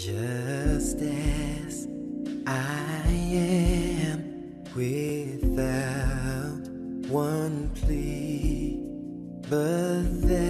Just as I am without one plea, but that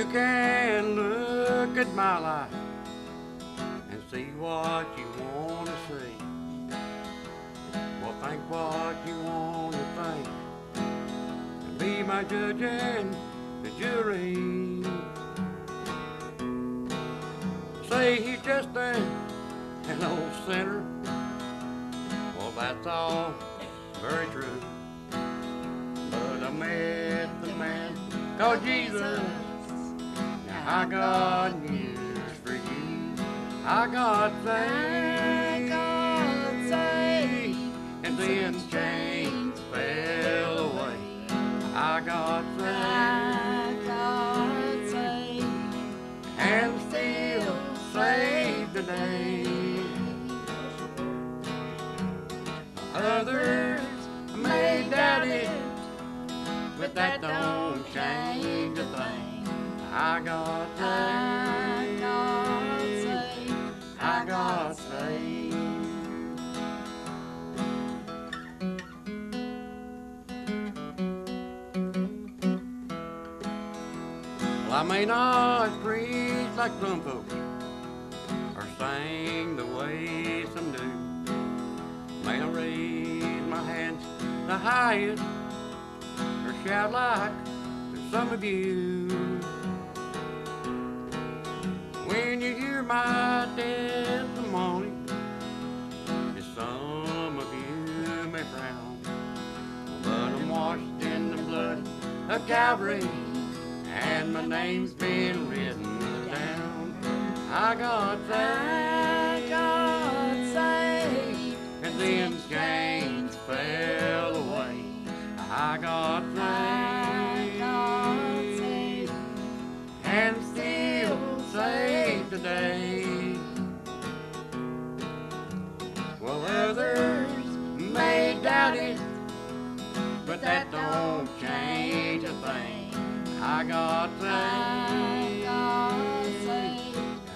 You can look at my life and see what you want to see. Well, think what you want to think and be my judge and the jury. Say he's just an, an old sinner. Well, that's all very true. But I met the man called Jesus. I got news for you. I got saved, and then chains fell away. I got saved, and still saved today. Others may doubt it, but that don't change a thing. I got saved. I got saved. Well, I may not preach like some folks, or sing the way some do. May not raise my hands the highest, or shout like some of you. Hear my testimony, yes, some of you may frown, but I'm washed in the blood of Calvary, and my name's been written down. I got saved, and then today. Well, others may doubt it, but that don't change a thing. I got saved.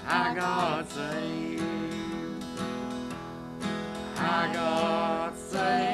I got saved. I got saved.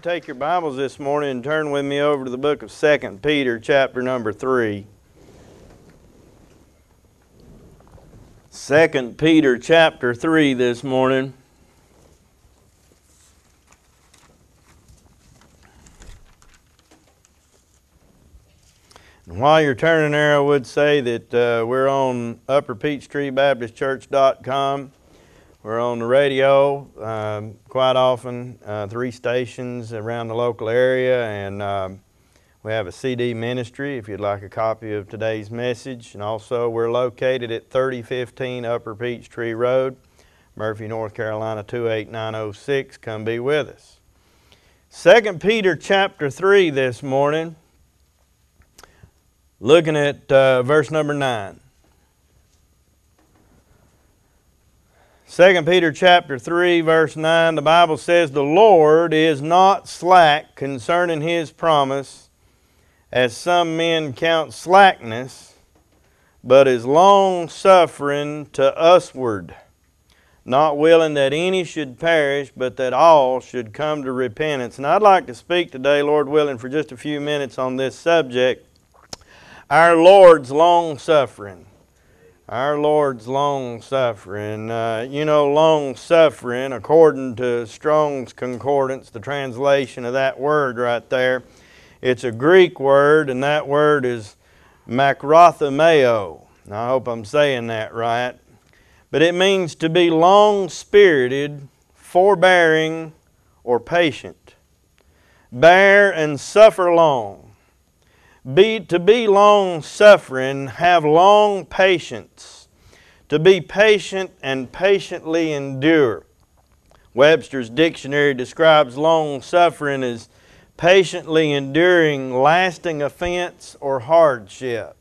take your Bibles this morning and turn with me over to the book of 2 Peter, chapter number 3. 2 Peter, chapter 3 this morning. And while you're turning there, I would say that uh, we're on upper peachtree baptist upperpeachtreebaptistchurch.com. We're on the radio um, quite often, uh, three stations around the local area, and um, we have a CD ministry if you'd like a copy of today's message. And also, we're located at 3015 Upper Peachtree Road, Murphy, North Carolina 28906. Come be with us. 2 Peter chapter 3 this morning, looking at uh, verse number 9. 2 Peter chapter 3 verse 9 the Bible says the Lord is not slack concerning his promise as some men count slackness but is long suffering to usward not willing that any should perish but that all should come to repentance. And I'd like to speak today Lord willing for just a few minutes on this subject. Our Lord's long suffering our Lord's long suffering. Uh, you know, long suffering, according to Strong's Concordance, the translation of that word right there, it's a Greek word, and that word is macrothemeo. I hope I'm saying that right. But it means to be long spirited, forbearing, or patient. Bear and suffer long. Be, to be long suffering, have long patience. To be patient and patiently endure. Webster's dictionary describes long suffering as patiently enduring lasting offense or hardship.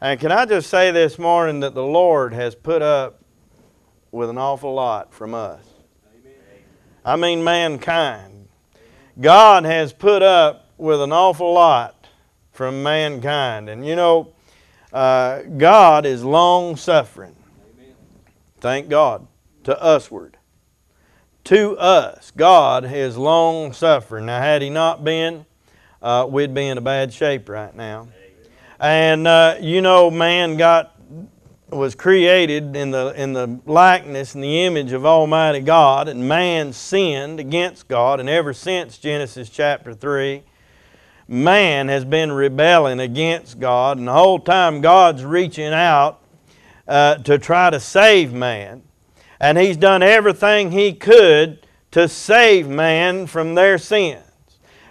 And can I just say this morning that the Lord has put up with an awful lot from us? I mean, mankind. God has put up with an awful lot from mankind. And you know, uh, God is long suffering. Thank God. To usward. To us. God is long suffering. Now, had He not been, uh, we'd be in a bad shape right now. And uh, you know, man got was created in the in the likeness and the image of Almighty God, and man sinned against God, and ever since Genesis chapter three, man has been rebelling against God, and the whole time God's reaching out uh, to try to save man, and He's done everything He could to save man from their sins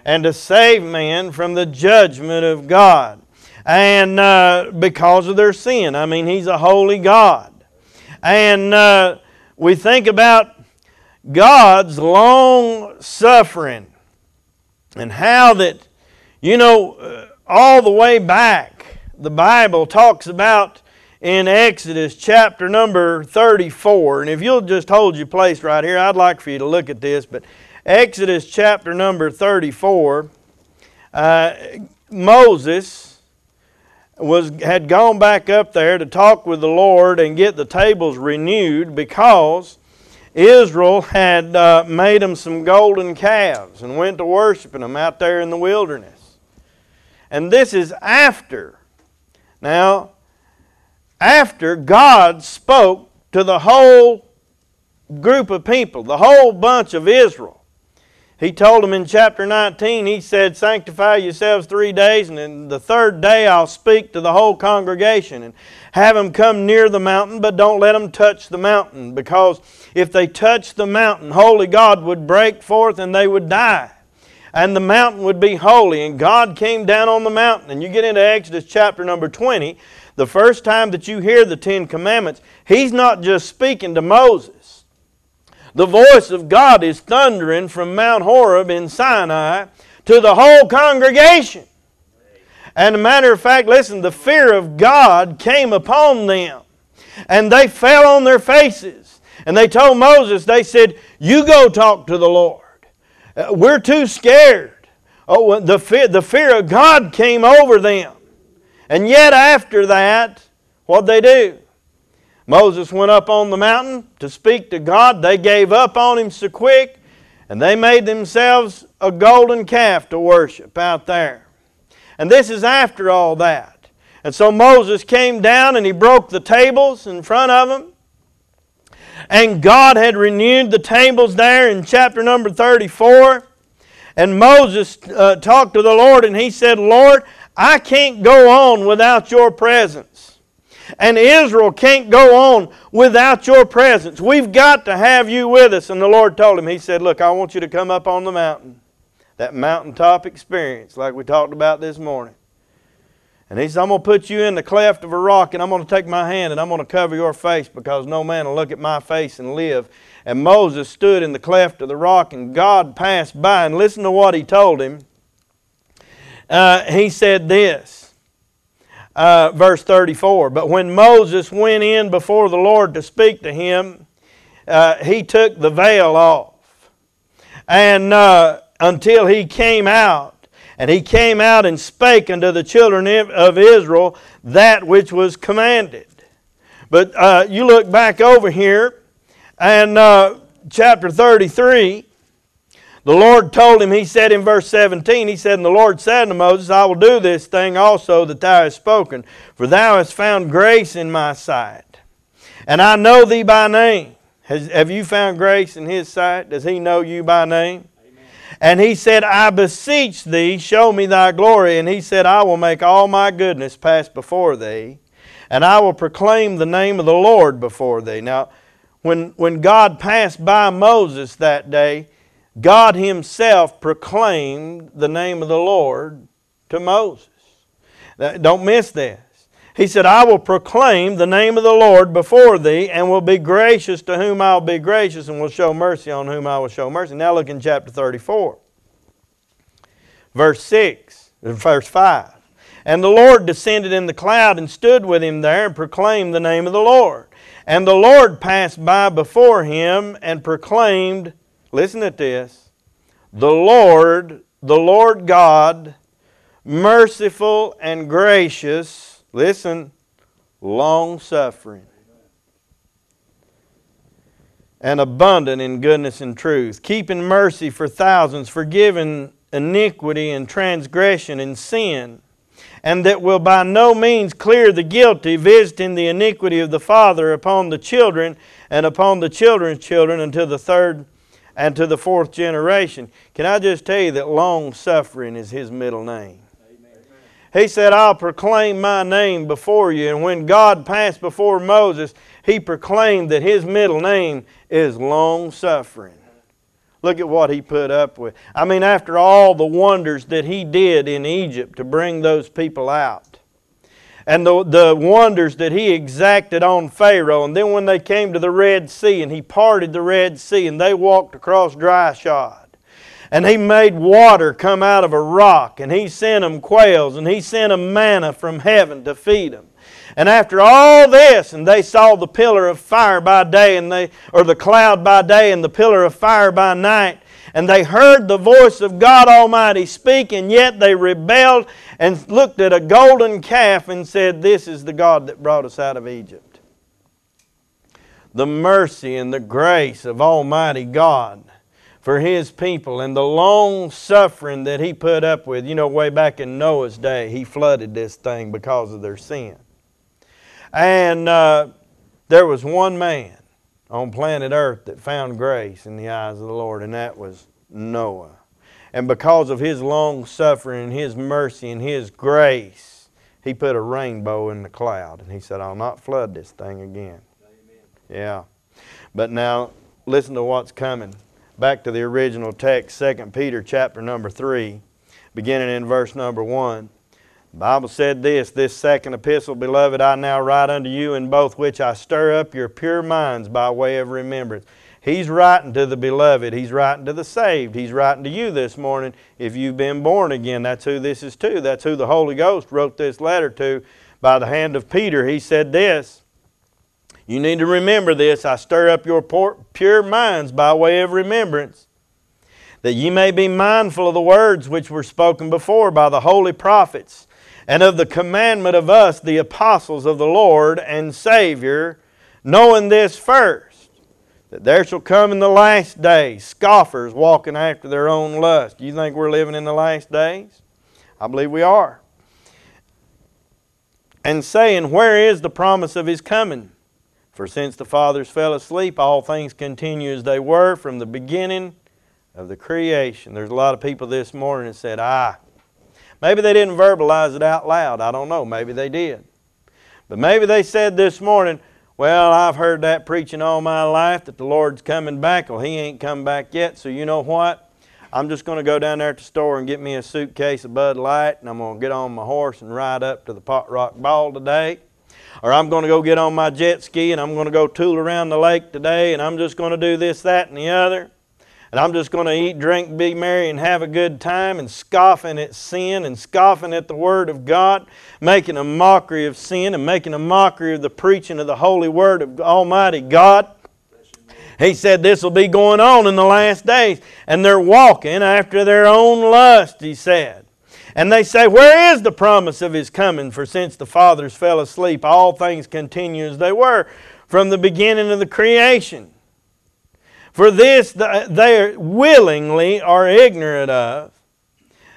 and to save man from the judgment of God and uh, because of their sin. I mean, He's a holy God. And uh, we think about God's long suffering and how that, you know, uh, all the way back, the Bible talks about in Exodus chapter number 34. And if you'll just hold your place right here, I'd like for you to look at this. But Exodus chapter number 34, uh, Moses was had gone back up there to talk with the Lord and get the tables renewed because Israel had uh, made them some golden calves and went to worshiping them out there in the wilderness. And this is after. Now, after God spoke to the whole group of people, the whole bunch of Israel. He told them in chapter 19, He said, Sanctify yourselves three days, and then the third day I'll speak to the whole congregation and have them come near the mountain, but don't let them touch the mountain, because if they touch the mountain, holy God would break forth and they would die. And the mountain would be holy, and God came down on the mountain. And you get into Exodus chapter number 20, the first time that you hear the Ten Commandments, He's not just speaking to Moses. The voice of God is thundering from Mount Horeb in Sinai to the whole congregation. And a matter of fact, listen, the fear of God came upon them. And they fell on their faces. And they told Moses, they said, You go talk to the Lord. Uh, we're too scared. Oh, the fear, the fear of God came over them. And yet after that, what'd they do? Moses went up on the mountain to speak to God. They gave up on him so quick. And they made themselves a golden calf to worship out there. And this is after all that. And so Moses came down and he broke the tables in front of them. And God had renewed the tables there in chapter number 34. And Moses uh, talked to the Lord and he said, Lord, I can't go on without your presence. And Israel can't go on without your presence. We've got to have you with us. And the Lord told him, He said, Look, I want you to come up on the mountain. That mountaintop experience, like we talked about this morning. And he said, I'm going to put you in the cleft of a rock, and I'm going to take my hand and I'm going to cover your face because no man will look at my face and live. And Moses stood in the cleft of the rock, and God passed by. And listen to what he told him. Uh, he said this, uh, verse 34 But when Moses went in before the Lord to speak to him, uh, he took the veil off. And uh, until he came out, and he came out and spake unto the children of Israel that which was commanded. But uh, you look back over here, and uh, chapter 33, the Lord told him, He said in verse 17, He said, And the Lord said unto Moses, I will do this thing also that thou hast spoken, for thou hast found grace in my sight. And I know thee by name. Has, have you found grace in His sight? Does He know you by name? And he said, I beseech thee, show me thy glory. And he said, I will make all my goodness pass before thee, and I will proclaim the name of the Lord before thee. Now, when, when God passed by Moses that day, God Himself proclaimed the name of the Lord to Moses. Don't miss this. He said, I will proclaim the name of the Lord before thee, and will be gracious to whom I will be gracious, and will show mercy on whom I will show mercy. Now look in chapter 34, verse 6, verse 5. And the Lord descended in the cloud and stood with him there and proclaimed the name of the Lord. And the Lord passed by before him and proclaimed, listen to this, the Lord, the Lord God, merciful and gracious Listen, long suffering and abundant in goodness and truth, keeping mercy for thousands, forgiving iniquity and transgression and sin, and that will by no means clear the guilty, visiting the iniquity of the father upon the children and upon the children's children until the third and to the fourth generation. Can I just tell you that long suffering is his middle name? He said, I'll proclaim my name before you. And when God passed before Moses, he proclaimed that his middle name is long suffering. Look at what he put up with. I mean, after all the wonders that he did in Egypt to bring those people out, and the, the wonders that he exacted on Pharaoh, and then when they came to the Red Sea and he parted the Red Sea and they walked across dry shod and he made water come out of a rock, and he sent them quails, and he sent them manna from heaven to feed them. And after all this, and they saw the pillar of fire by day, and they, or the cloud by day, and the pillar of fire by night, and they heard the voice of God Almighty speak, and yet they rebelled and looked at a golden calf and said, This is the God that brought us out of Egypt. The mercy and the grace of Almighty God for his people and the long suffering that he put up with. You know, way back in Noah's day, he flooded this thing because of their sin. And uh, there was one man on planet Earth that found grace in the eyes of the Lord, and that was Noah. And because of his long suffering and his mercy and his grace, he put a rainbow in the cloud. And he said, I'll not flood this thing again. Amen. Yeah. But now, listen to what's coming back to the original text, 2 Peter chapter number 3, beginning in verse number 1. The Bible said this, This second epistle, beloved, I now write unto you, in both which I stir up your pure minds by way of remembrance. He's writing to the beloved. He's writing to the saved. He's writing to you this morning. If you've been born again, that's who this is to. That's who the Holy Ghost wrote this letter to by the hand of Peter. He said this you need to remember this. I stir up your pure minds by way of remembrance, that ye may be mindful of the words which were spoken before by the holy prophets, and of the commandment of us, the apostles of the Lord and Savior, knowing this first that there shall come in the last days scoffers walking after their own lust. Do you think we're living in the last days? I believe we are. And saying, Where is the promise of his coming? For since the fathers fell asleep, all things continue as they were from the beginning of the creation. There's a lot of people this morning that said, Ah, maybe they didn't verbalize it out loud. I don't know. Maybe they did. But maybe they said this morning, Well, I've heard that preaching all my life that the Lord's coming back. Well, He ain't come back yet, so you know what? I'm just going to go down there at the store and get me a suitcase of Bud Light, and I'm going to get on my horse and ride up to the Pot Rock Ball today. Or I'm going to go get on my jet ski and I'm going to go tool around the lake today, and I'm just going to do this, that, and the other. And I'm just going to eat, drink, be merry, and have a good time, and scoffing at sin and scoffing at the Word of God, making a mockery of sin and making a mockery of the preaching of the holy Word of Almighty God. He said this will be going on in the last days. And they're walking after their own lust, he said. And they say, Where is the promise of his coming? For since the fathers fell asleep, all things continue as they were from the beginning of the creation. For this they willingly are ignorant of,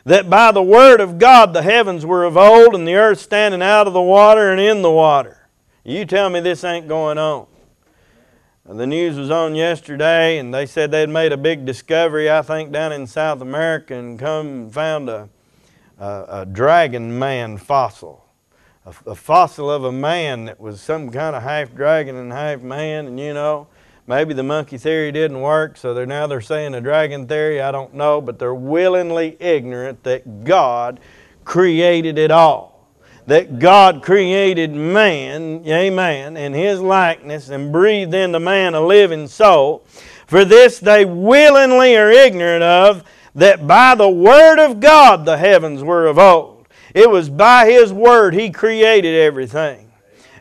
that by the word of God the heavens were of old, and the earth standing out of the water and in the water. You tell me this ain't going on. The news was on yesterday, and they said they'd made a big discovery, I think, down in South America, and come found a, a, dragon man fossil. A, a, fossil of a man that was some kind of half dragon and half man, and you know, maybe the monkey theory didn't work, so they're now they're saying a dragon theory. I don't know, but they're willingly ignorant that God created it all that God created man, amen, in his likeness and breathed into man a living soul. For this they willingly are ignorant of, that by the word of God the heavens were of old. It was by his word he created everything.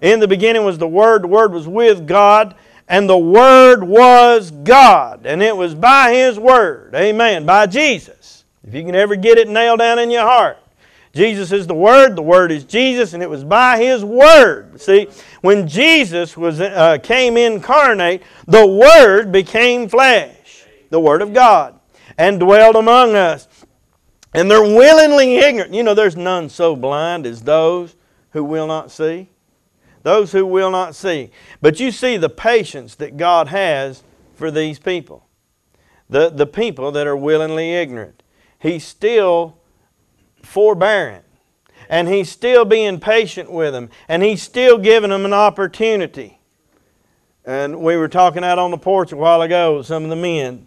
In the beginning was the Word, the Word was with God, and the Word was God. And it was by His Word, amen, by Jesus. If you can ever get it nailed down in your heart. Jesus is the Word, the Word is Jesus, and it was by His Word. See, when Jesus was, uh, came incarnate, the Word became flesh, the Word of God, and dwelled among us. And they're willingly ignorant. You know, there's none so blind as those who will not see. Those who will not see. But you see the patience that God has for these people. The, the people that are willingly ignorant. He's still forbearing. And he's still being patient with them. And he's still giving them an opportunity. And we were talking out on the porch a while ago with some of the men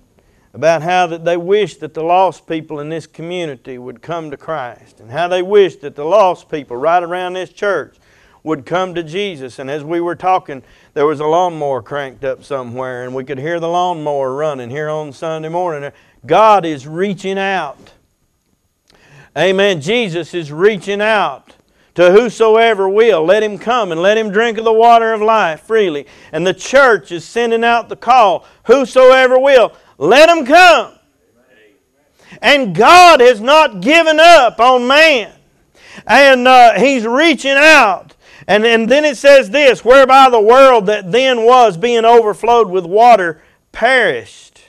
about how that they wish that the lost people in this community would come to Christ. And how they wish that the lost people right around this church would come to Jesus. And as we were talking, there was a lawnmower cranked up somewhere, and we could hear the lawnmower running here on Sunday morning. God is reaching out. Amen. Jesus is reaching out to whosoever will. Let him come and let him drink of the water of life freely. And the church is sending out the call whosoever will, let him come. And God has not given up on man. And uh, He's reaching out. And, and then it says this whereby the world that then was being overflowed with water perished.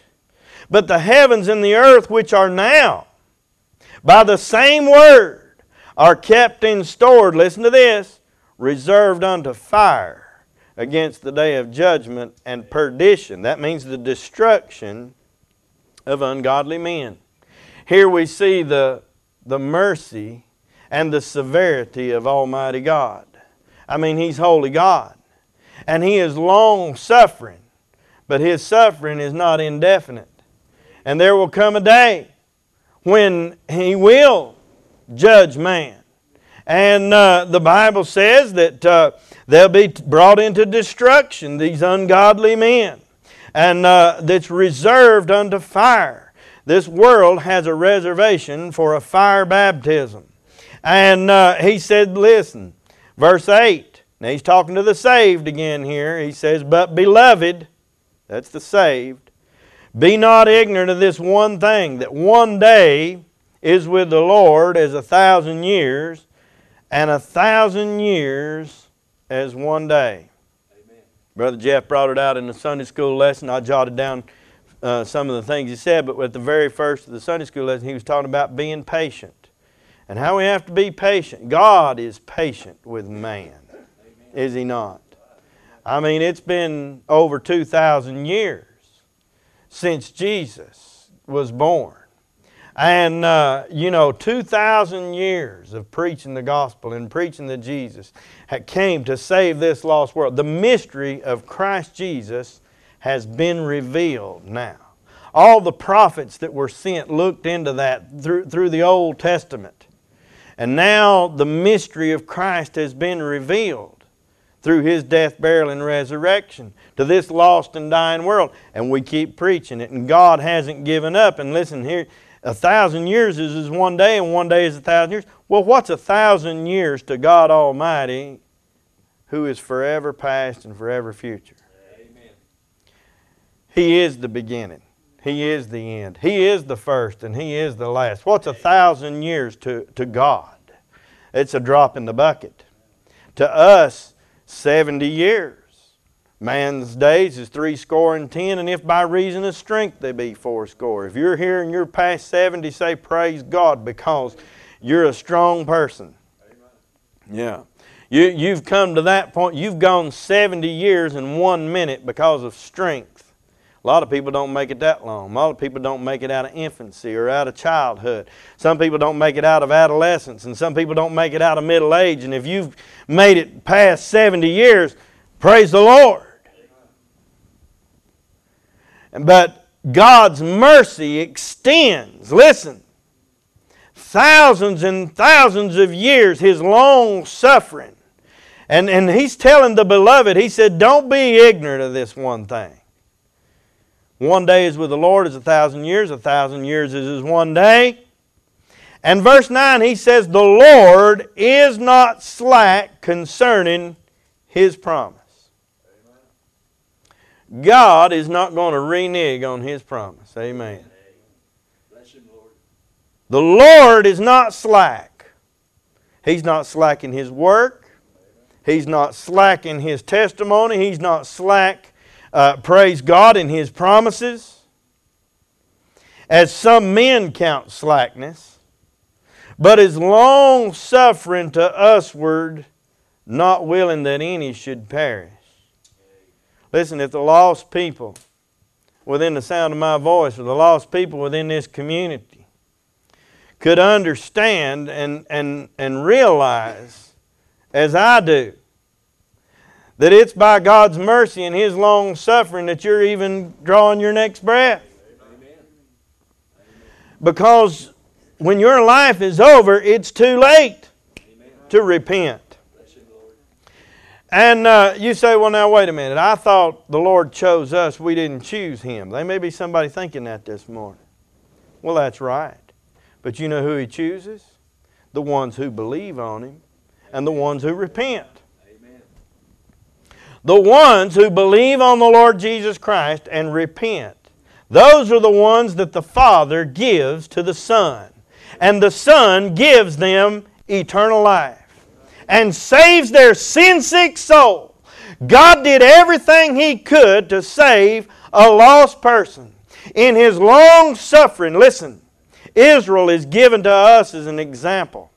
But the heavens and the earth which are now by the same word are kept and stored, listen to this, reserved unto fire against the day of judgment and perdition. That means the destruction of ungodly men. Here we see the, the mercy and the severity of Almighty God. I mean, He's holy God. And He is long suffering, but His suffering is not indefinite. And there will come a day when He will judge man. And uh, the Bible says that uh, they'll be brought into destruction, these ungodly men, and uh, that's reserved unto fire. This world has a reservation for a fire baptism. And uh, he said, listen, verse 8. Now he's talking to the saved again here. He says, But beloved, that's the saved, be not ignorant of this one thing, that one day is with the Lord as a thousand years, and a thousand years as one day. Brother Jeff brought it out in the Sunday school lesson. I jotted down uh, some of the things he said, but at the very first of the Sunday school lesson, he was talking about being patient and how we have to be patient. God is patient with man, is He not? I mean, it's been over 2,000 years since Jesus was born. And, uh, you know, 2,000 years of preaching the gospel and preaching that Jesus had came to save this lost world. The mystery of Christ Jesus has been revealed now. All the prophets that were sent looked into that through, through the Old Testament. And now the mystery of Christ has been revealed through His death, burial, and resurrection to this lost and dying world. And we keep preaching it, and God hasn't given up. And listen here, a thousand years is, is one day, and one day is a thousand years. Well, what's a thousand years to God Almighty, who is forever past and forever future? He is the beginning. He is the end. He is the first and He is the last. What's a thousand years to, to God? It's a drop in the bucket. To us, 70 years. Man's days is three score and ten, and if by reason of strength they be four score. If you're here and you're past 70, say praise God because you're a strong person. Yeah. You, you've come to that point. You've gone 70 years in one minute because of strength. A lot of people don't make it that long. A lot of people don't make it out of infancy or out of childhood. Some people don't make it out of adolescence, and some people don't make it out of middle age. And if you've made it past 70 years, praise the Lord. But God's mercy extends, listen, thousands and thousands of years, His long suffering. And, and He's telling the beloved, He said, Don't be ignorant of this one thing. One day is with the Lord is a thousand years, a thousand years is as one day. And verse 9, he says, The Lord is not slack concerning His promise. God is not going to renege on His promise. Amen. The Lord is not slack. He's not slack in His work. He's not slack in His testimony. He's not slack, uh, praise God, in His promises. As some men count slackness, but is long suffering to usward, not willing that any should perish. Listen, if the lost people within the sound of my voice, or the lost people within this community, could understand and, and, and realize, as I do, that it's by God's mercy and His long suffering that you're even drawing your next breath. Because when your life is over, it's too late to repent. And uh, you say, well, now, wait a minute. I thought the Lord chose us. We didn't choose Him. There may be somebody thinking that this morning. Well, that's right. But you know who He chooses? The ones who believe on Him and the ones who repent. Amen. The ones who believe on the Lord Jesus Christ and repent. Those are the ones that the Father gives to the Son. And the Son gives them eternal life and saves their sin sick soul. God did everything He could to save a lost person. In His long suffering, listen, Israel is given to us as an example.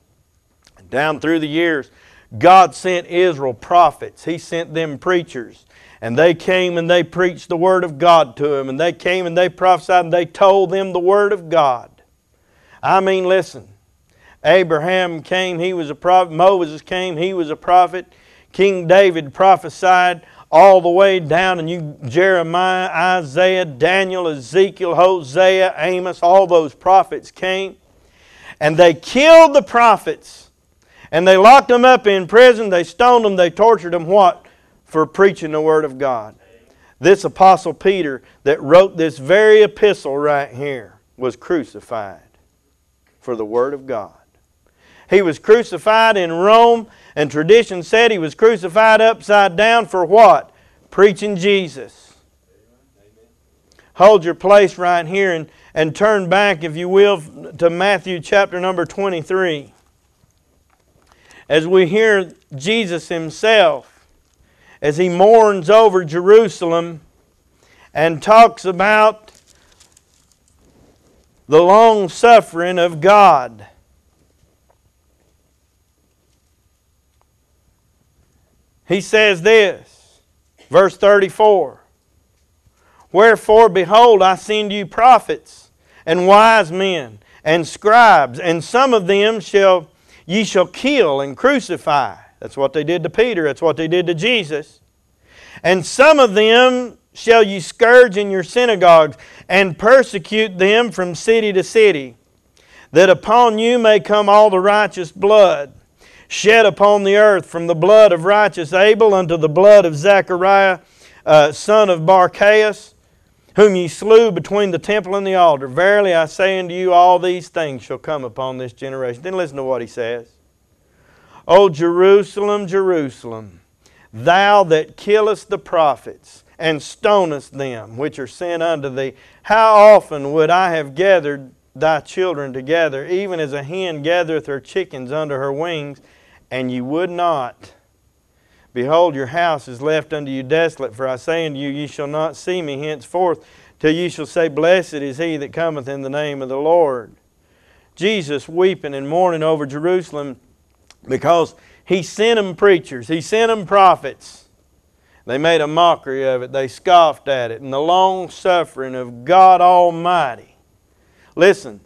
Down through the years, God sent Israel prophets, He sent them preachers. And they came and they preached the Word of God to them. And they came and they prophesied and they told them the Word of God. I mean, listen, Abraham came, he was a prophet. Moses came, he was a prophet. King David prophesied all the way down, and you, Jeremiah, Isaiah, Daniel, Ezekiel, Hosea, Amos, all those prophets came. And they killed the prophets. And they locked them up in prison. They stoned them. They tortured them. What? For preaching the Word of God. This Apostle Peter that wrote this very epistle right here was crucified for the Word of God. He was crucified in Rome, and tradition said he was crucified upside down for what? Preaching Jesus. Hold your place right here and, and turn back, if you will, to Matthew chapter number 23. As we hear Jesus himself as he mourns over Jerusalem and talks about the long suffering of God. He says this, verse 34 Wherefore, behold, I send you prophets and wise men and scribes, and some of them shall ye shall kill and crucify. That's what they did to Peter, that's what they did to Jesus. And some of them shall ye scourge in your synagogues and persecute them from city to city, that upon you may come all the righteous blood shed upon the earth, from the blood of righteous Abel unto the blood of Zechariah, uh, son of Barachias, whom ye slew between the temple and the altar. Verily I say unto you, all these things shall come upon this generation. Then listen to what he says. O Jerusalem, Jerusalem, thou that killest the prophets and stonest them which are sent unto thee, how often would I have gathered thy children together, even as a hen gathereth her chickens under her wings, and you would not? Behold, your house is left unto you desolate, for I say unto you, ye shall not see me henceforth, till ye shall say, Blessed is he that cometh in the name of the Lord. Jesus weeping and mourning over Jerusalem because he sent them preachers, he sent them prophets. They made a mockery of it, they scoffed at it, and the long suffering of God Almighty. Listen,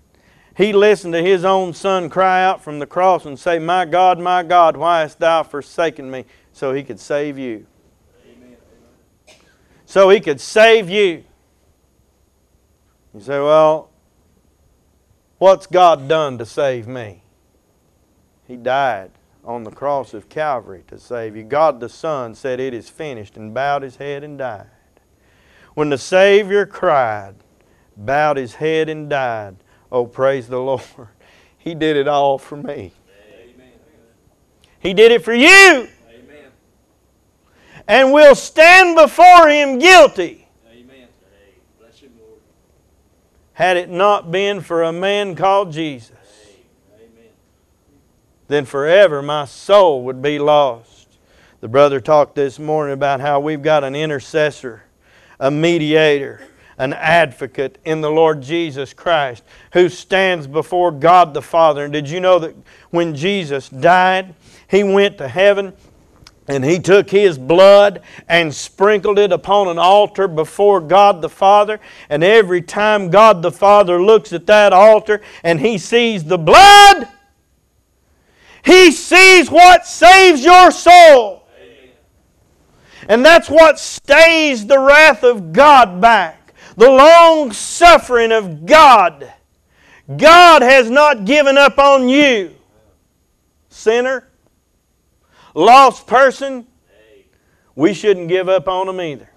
he listened to his own son cry out from the cross and say, My God, my God, why hast thou forsaken me? So he could save you. Amen. So he could save you. You say, Well, what's God done to save me? He died on the cross of Calvary to save you. God the Son said, It is finished, and bowed his head and died. When the Savior cried, bowed his head and died, oh, praise the Lord. He did it all for me. He did it for you. And we'll stand before Him guilty Amen. Had it not been for a man called Jesus. Amen. then forever my soul would be lost. The brother talked this morning about how we've got an intercessor, a mediator, an advocate in the Lord Jesus Christ who stands before God the Father. And did you know that when Jesus died, he went to heaven and he took his blood and sprinkled it upon an altar before God the Father. And every time God the Father looks at that altar and he sees the blood, he sees what saves your soul. And that's what stays the wrath of God back. The long suffering of God. God has not given up on you, sinner, lost person. We shouldn't give up on them either.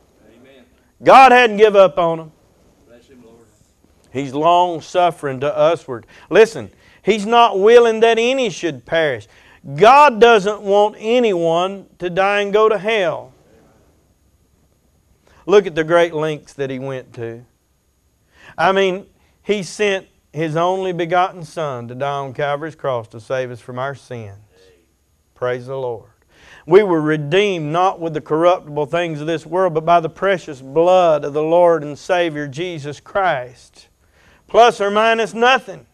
God hadn't give up on them. Bless him, Lord. He's long suffering to usward. Listen, He's not willing that any should perish. God doesn't want anyone to die and go to hell. Look at the great lengths that He went to. I mean, He sent His only begotten Son to die on Calvary's cross to save us from our sins. Praise the Lord. We were redeemed not with the corruptible things of this world, but by the precious blood of the Lord and Savior Jesus Christ. Plus or minus nothing.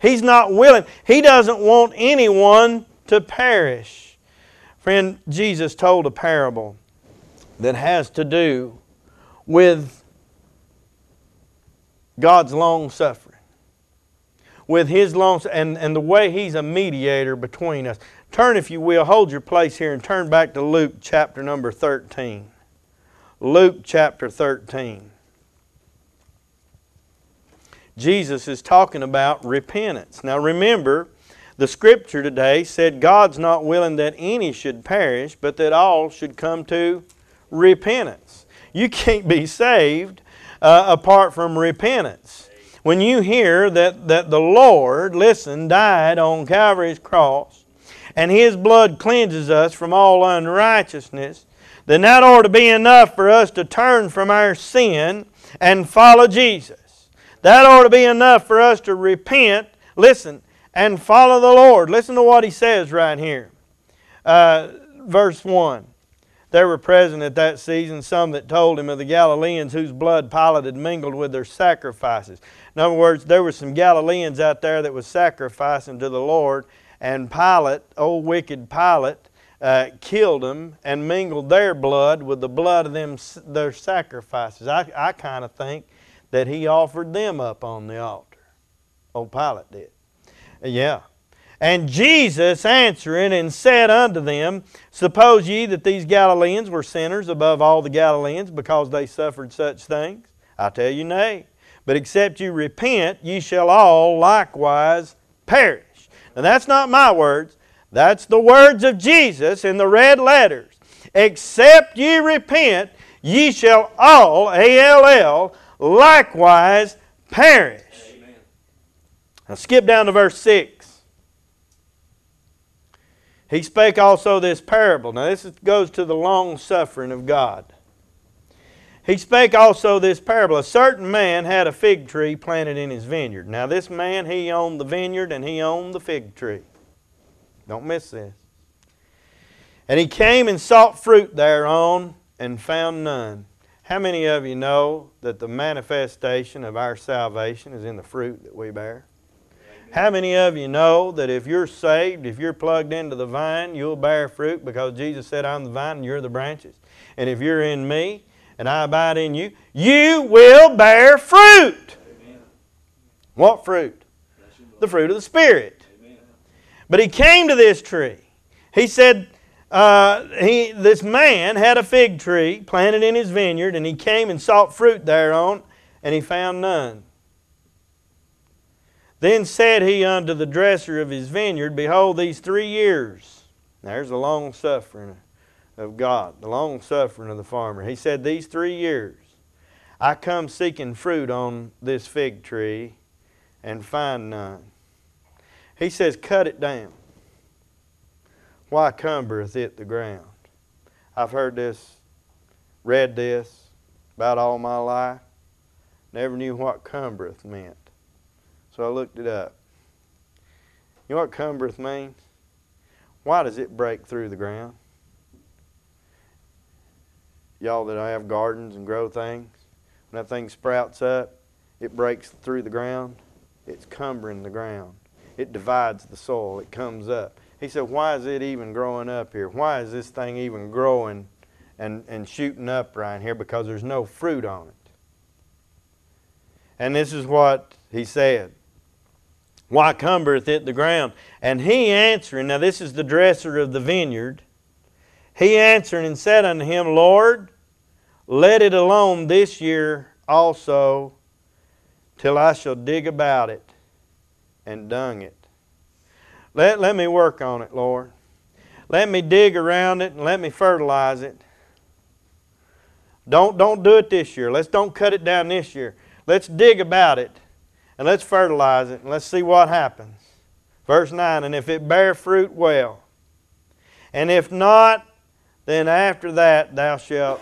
He's not willing. He doesn't want anyone to perish. Friend, Jesus told a parable that has to do with God's long suffering. With His long and, and the way He's a mediator between us. Turn, if you will, hold your place here and turn back to Luke chapter number 13. Luke chapter 13. Jesus is talking about repentance. Now remember, the scripture today said God's not willing that any should perish, but that all should come to. You can't be saved uh, apart from repentance. When you hear that, that the Lord, listen, died on Calvary's cross, and His blood cleanses us from all unrighteousness, then that ought to be enough for us to turn from our sin and follow Jesus. That ought to be enough for us to repent, listen, and follow the Lord. Listen to what He says right here. Uh, verse 1. There were present at that season some that told him of the Galileans whose blood Pilate had mingled with their sacrifices. In other words, there were some Galileans out there that was sacrificing to the Lord, and Pilate, old wicked Pilate, uh, killed them and mingled their blood with the blood of them their sacrifices. I, I kind of think that he offered them up on the altar. Old Pilate did. Yeah. And Jesus answering and said unto them, Suppose ye that these Galileans were sinners above all the Galileans because they suffered such things? I tell you, nay. But except you repent, ye shall all likewise perish. Now that's not my words. That's the words of Jesus in the red letters. Except ye repent, ye shall all, A-L-L, likewise perish. Amen. Now skip down to verse 6. He spake also this parable. Now, this goes to the long suffering of God. He spake also this parable. A certain man had a fig tree planted in his vineyard. Now, this man, he owned the vineyard and he owned the fig tree. Don't miss this. And he came and sought fruit thereon and found none. How many of you know that the manifestation of our salvation is in the fruit that we bear? How many of you know that if you're saved, if you're plugged into the vine, you'll bear fruit because Jesus said, I'm the vine and you're the branches. And if you're in me and I abide in you, you will bear fruit. Amen. What fruit? Bless you, Lord. The fruit of the Spirit. Amen. But he came to this tree. He said, uh, he, this man had a fig tree planted in his vineyard, and he came and sought fruit thereon, and he found none. Then said he unto the dresser of his vineyard, Behold, these three years. There's the long suffering of God, the long suffering of the farmer. He said, These three years I come seeking fruit on this fig tree and find none. He says, Cut it down. Why cumbereth it the ground? I've heard this, read this about all my life. Never knew what cumbereth meant. So I looked it up. You know what cumbereth means? Why does it break through the ground? Y'all that I have gardens and grow things, when that thing sprouts up, it breaks through the ground. It's cumbering the ground. It divides the soil. It comes up. He said, Why is it even growing up here? Why is this thing even growing and, and shooting up right here? Because there's no fruit on it. And this is what he said. Why cumbereth it the ground? And he answering, now this is the dresser of the vineyard, he answering and said unto him, Lord, let it alone this year also, till I shall dig about it and dung it. Let, let me work on it, Lord. Let me dig around it and let me fertilize it. Don't, don't do it this year. Let's don't cut it down this year. Let's dig about it and let's fertilize it and let's see what happens. Verse 9 And if it bear fruit, well. And if not, then after that thou shalt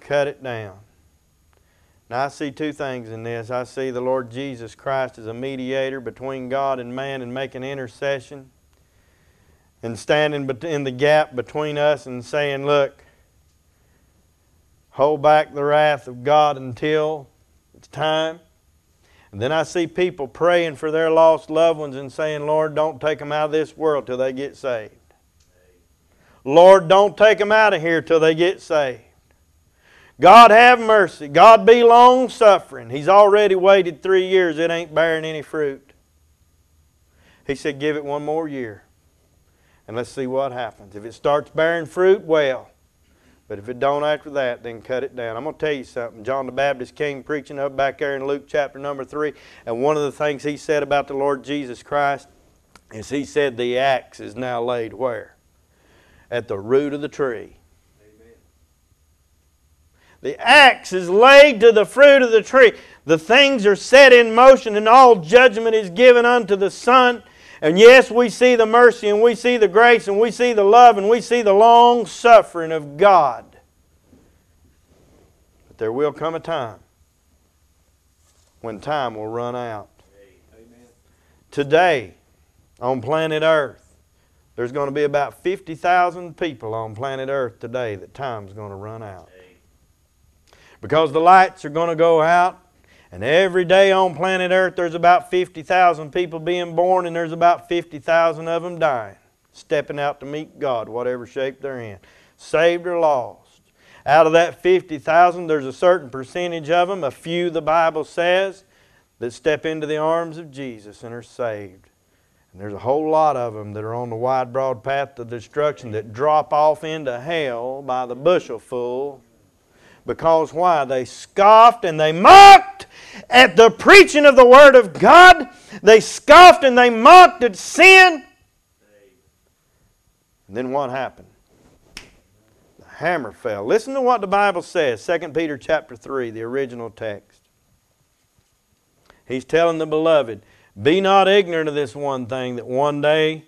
cut it down. Now I see two things in this. I see the Lord Jesus Christ as a mediator between God and man and making intercession and standing in the gap between us and saying, Look, hold back the wrath of God until it's time. And then I see people praying for their lost loved ones and saying, Lord, don't take them out of this world till they get saved. Lord, don't take them out of here till they get saved. God have mercy. God be long suffering. He's already waited three years. It ain't bearing any fruit. He said, Give it one more year. And let's see what happens. If it starts bearing fruit, well. But if it don't after that, then cut it down. I'm going to tell you something. John the Baptist came preaching up back there in Luke chapter number 3. And one of the things he said about the Lord Jesus Christ is he said the axe is now laid where? At the root of the tree. Amen. The axe is laid to the fruit of the tree. The things are set in motion, and all judgment is given unto the Son. And yes, we see the mercy, and we see the grace, and we see the love, and we see the long suffering of God. But there will come a time when time will run out. Amen. Today, on planet Earth, there's going to be about 50,000 people on planet Earth today that time's going to run out. Because the lights are going to go out, and every day on planet Earth there's about 50,000 people being born, and there's about 50,000 of them dying, stepping out to meet God, whatever shape they're in, saved or lost. Out of that 50,000, there's a certain percentage of them, a few, the Bible says, that step into the arms of Jesus and are saved. And there's a whole lot of them that are on the wide, broad path to destruction that drop off into hell by the bushelful. Because why? They scoffed and they mocked at the preaching of the Word of God. They scoffed and they mocked at sin. And then what happened? The hammer fell. Listen to what the Bible says, 2 Peter chapter 3, the original text. He's telling the beloved, be not ignorant of this one thing, that one day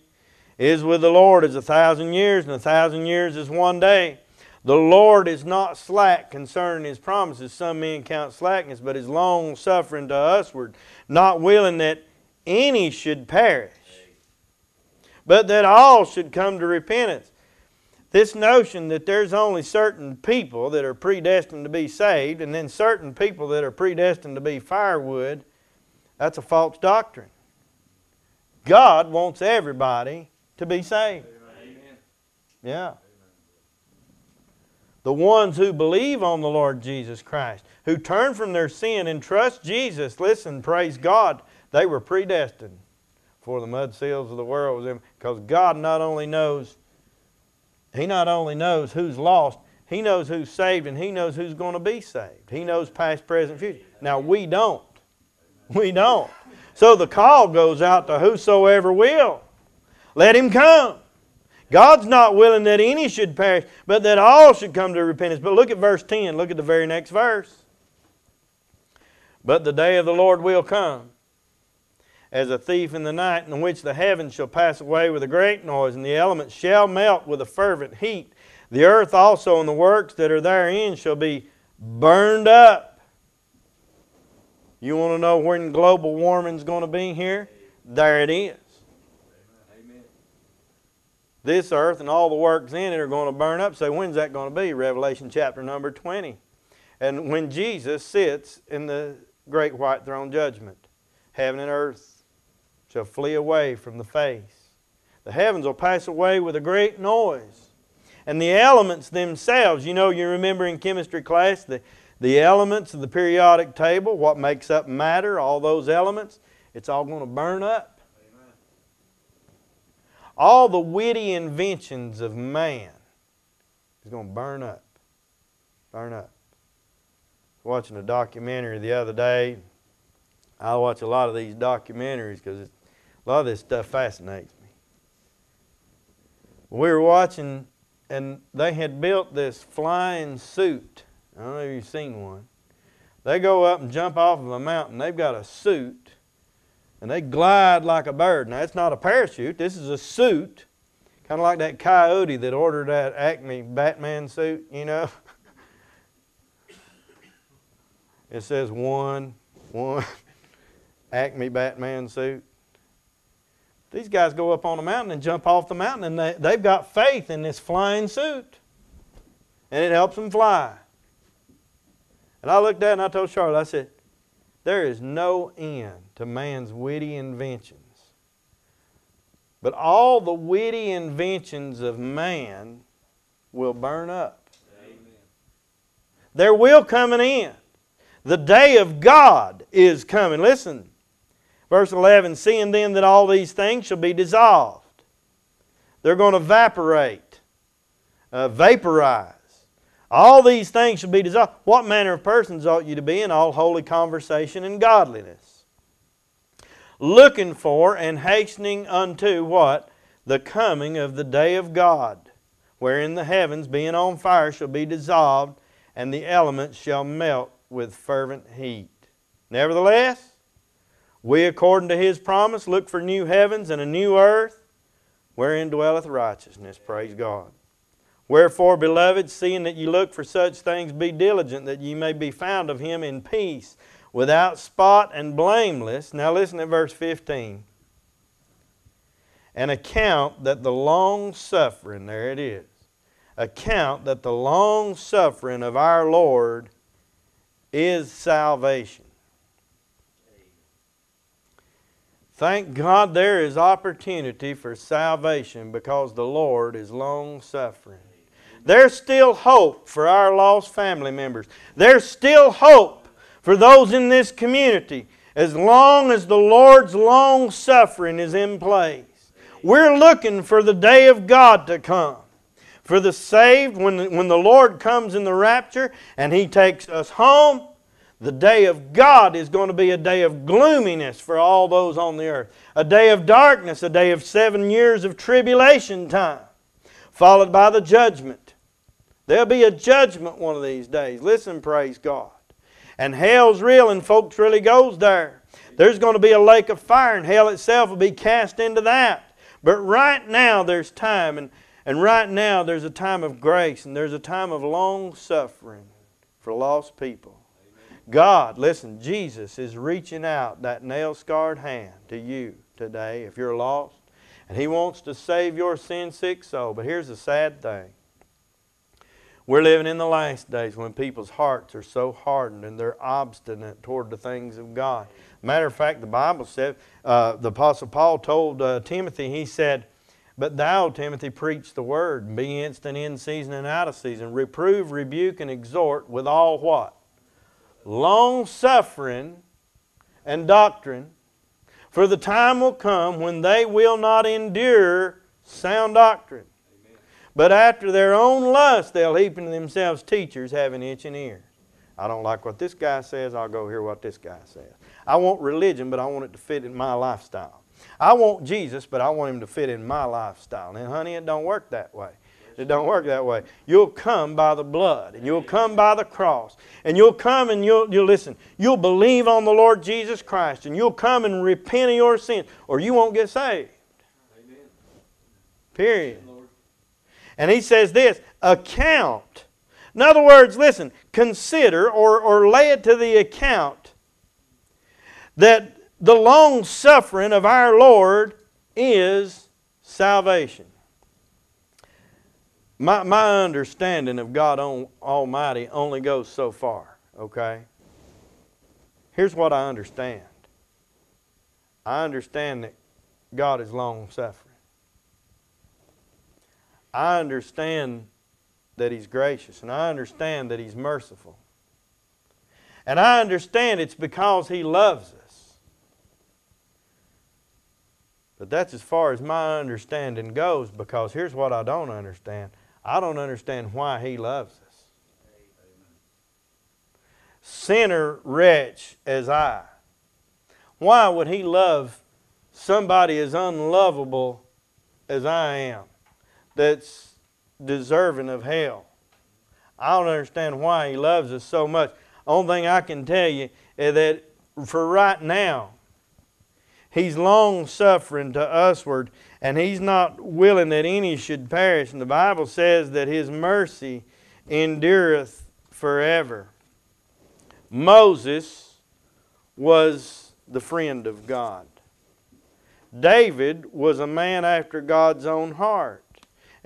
is with the Lord as a thousand years, and a thousand years is one day. The Lord is not slack concerning his promises. Some men count slackness, but is long suffering to usward, not willing that any should perish, but that all should come to repentance. This notion that there's only certain people that are predestined to be saved, and then certain people that are predestined to be firewood, that's a false doctrine. God wants everybody to be saved. Amen. Yeah. The ones who believe on the Lord Jesus Christ, who turn from their sin and trust Jesus, listen, praise God, they were predestined for the mud seals of the world was because God not only knows he not only knows who's lost, he knows who's saved and he knows who's going to be saved. He knows past, present, future. Now we don't. We don't. So the call goes out to whosoever will. Let him come. God's not willing that any should perish, but that all should come to repentance. But look at verse 10. Look at the very next verse. But the day of the Lord will come as a thief in the night, in which the heavens shall pass away with a great noise, and the elements shall melt with a fervent heat. The earth also and the works that are therein shall be burned up. You want to know when global warming's going to be here? There it is. This earth and all the works in it are going to burn up. So when's that going to be? Revelation chapter number 20. And when Jesus sits in the great white throne judgment, heaven and earth shall flee away from the face. The heavens will pass away with a great noise. And the elements themselves, you know, you remember in chemistry class, the, the elements of the periodic table, what makes up matter, all those elements, it's all going to burn up. All the witty inventions of man is going to burn up. Burn up. Watching a documentary the other day. I watch a lot of these documentaries because a lot of this stuff fascinates me. We were watching, and they had built this flying suit. I don't know if you've seen one. They go up and jump off of a mountain. They've got a suit, and they glide like a bird. Now, it's not a parachute. This is a suit, kind of like that coyote that ordered that Acme Batman suit, you know. It says one, one, Acme Batman suit. These guys go up on a mountain and jump off the mountain, and they, they've got faith in this flying suit. And it helps them fly. And I looked at it and I told Charlotte, I said, there is no end to man's witty inventions. But all the witty inventions of man will burn up. Amen. There will come an end. The day of God is coming. Listen, verse 11 Seeing then that all these things shall be dissolved, they're going to evaporate, uh, vaporize. All these things shall be dissolved. What manner of persons ought you to be in all holy conversation and godliness? Looking for and hastening unto what? The coming of the day of God, wherein the heavens, being on fire, shall be dissolved, and the elements shall melt with fervent heat. Nevertheless, we, according to his promise, look for new heavens and a new earth, wherein dwelleth righteousness. Praise God. Wherefore, beloved, seeing that ye look for such things, be diligent that ye may be found of him in peace, without spot and blameless. Now listen at verse 15. An account that the long suffering, there it is, account that the long suffering of our Lord is salvation. Thank God there is opportunity for salvation because the Lord is long suffering. There's still hope for our lost family members. There's still hope for those in this community as long as the Lord's long suffering is in place. We're looking for the day of God to come. For the saved, when, when the Lord comes in the rapture and He takes us home, the day of God is going to be a day of gloominess for all those on the earth. A day of darkness, a day of seven years of tribulation time, followed by the judgment. There'll be a judgment one of these days. Listen, praise God. And hell's real and folks really goes there. There's going to be a lake of fire and hell itself will be cast into that. But right now there's time and, and right now there's a time of grace and there's a time of long suffering for lost people. God, listen, Jesus is reaching out that nail scarred hand to you today if you're lost. And He wants to save your sin sick soul. But here's the sad thing we're living in the last days when people's hearts are so hardened and they're obstinate toward the things of God. Matter of fact, the Bible said, uh, the Apostle Paul told uh, Timothy, he said, But thou, Timothy, preach the word, be instant in season and out of season. Reprove, rebuke, and exhort with all what? Long suffering and doctrine. For the time will come when they will not endure sound doctrine. But after their own lust, they'll heap into themselves teachers having itching ears. I don't like what this guy says, I'll go hear what this guy says. I want religion, but I want it to fit in my lifestyle. I want Jesus, but I want him to fit in my lifestyle. And honey, it don't work that way. It don't work that way. You'll come by the blood, and you'll come by the cross, and you'll come and you'll, you'll listen. You'll believe on the Lord Jesus Christ, and you'll come and repent of your sins, or you won't get saved. Amen. Period. And he says this account. In other words, listen, consider or, or lay it to the account that the long suffering of our Lord is salvation. My, my understanding of God Almighty only goes so far, okay? Here's what I understand I understand that God is long suffering. I understand that He's gracious, and I understand that He's merciful. And I understand it's because He loves us. But that's as far as my understanding goes because here's what I don't understand I don't understand why He loves us. Sinner wretch as I. Why would He love somebody as unlovable as I am? That's deserving of hell. I don't understand why he loves us so much. Only thing I can tell you is that for right now, he's long suffering to usward, and he's not willing that any should perish. And the Bible says that his mercy endureth forever. Moses was the friend of God. David was a man after God's own heart.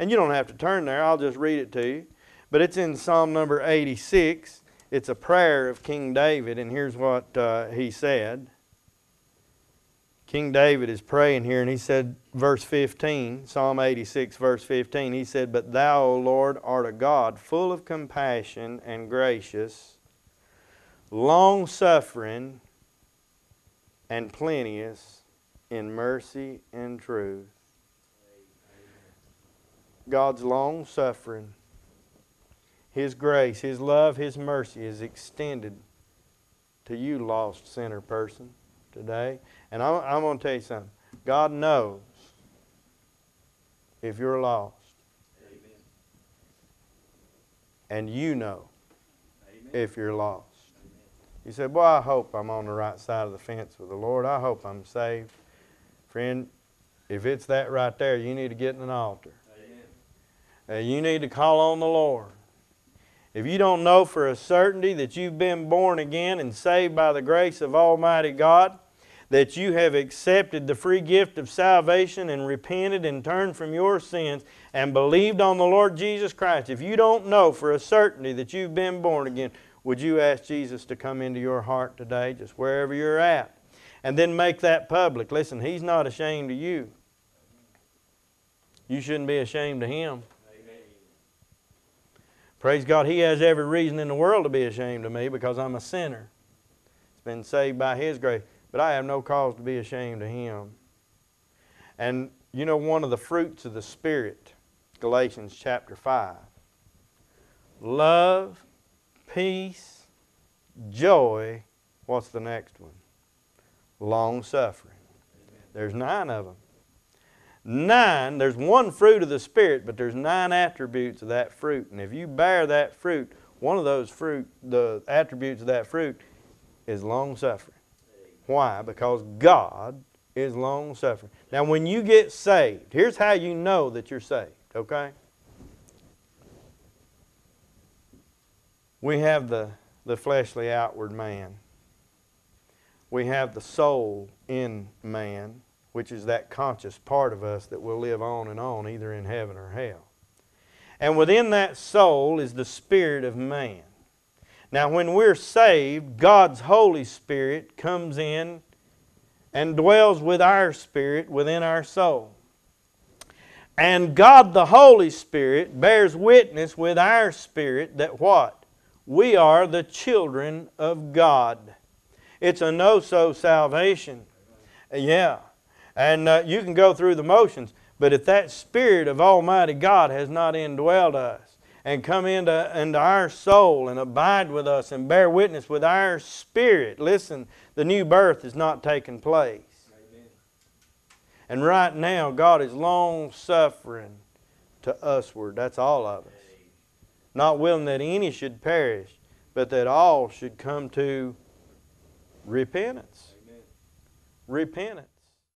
And you don't have to turn there, I'll just read it to you. But it's in Psalm number 86. It's a prayer of King David, and here's what uh, he said. King David is praying here, and he said, verse 15, Psalm 86, verse 15, he said, But thou, O Lord, art a God full of compassion and gracious, long suffering, and plenteous in mercy and truth. God's long suffering, His grace, His love, His mercy is extended to you, lost sinner person, today. And I'm, I'm going to tell you something. God knows if you're lost. Amen. And you know Amen. if you're lost. You said, Boy, I hope I'm on the right side of the fence with the Lord. I hope I'm saved. Friend, if it's that right there, you need to get in an altar. You need to call on the Lord. If you don't know for a certainty that you've been born again and saved by the grace of Almighty God, that you have accepted the free gift of salvation and repented and turned from your sins and believed on the Lord Jesus Christ, if you don't know for a certainty that you've been born again, would you ask Jesus to come into your heart today, just wherever you're at? And then make that public. Listen, He's not ashamed of you. You shouldn't be ashamed of Him. Praise God, He has every reason in the world to be ashamed of me because I'm a sinner. It's been saved by His grace. But I have no cause to be ashamed of Him. And you know, one of the fruits of the Spirit, Galatians chapter 5 love, peace, joy. What's the next one? Long suffering. There's nine of them. Nine, there's one fruit of the Spirit, but there's nine attributes of that fruit. And if you bear that fruit, one of those fruit, the attributes of that fruit, is long suffering. Why? Because God is long suffering. Now, when you get saved, here's how you know that you're saved, okay? We have the, the fleshly outward man. We have the soul in man, which is that conscious part of us that will live on and on, either in heaven or hell. And within that soul is the spirit of man. Now, when we're saved, God's Holy Spirit comes in and dwells with our spirit within our soul. And God the Holy Spirit bears witness with our spirit that what? We are the children of God. It's a know so salvation. Yeah. And uh, you can go through the motions, but if that Spirit of Almighty God has not indwelled us and come into, into our soul and abide with us and bear witness with our spirit, listen, the new birth has not taken place. Amen. And right now, God is long suffering to usward. That's all of us. Not willing that any should perish, but that all should come to repentance. Amen. Repentance.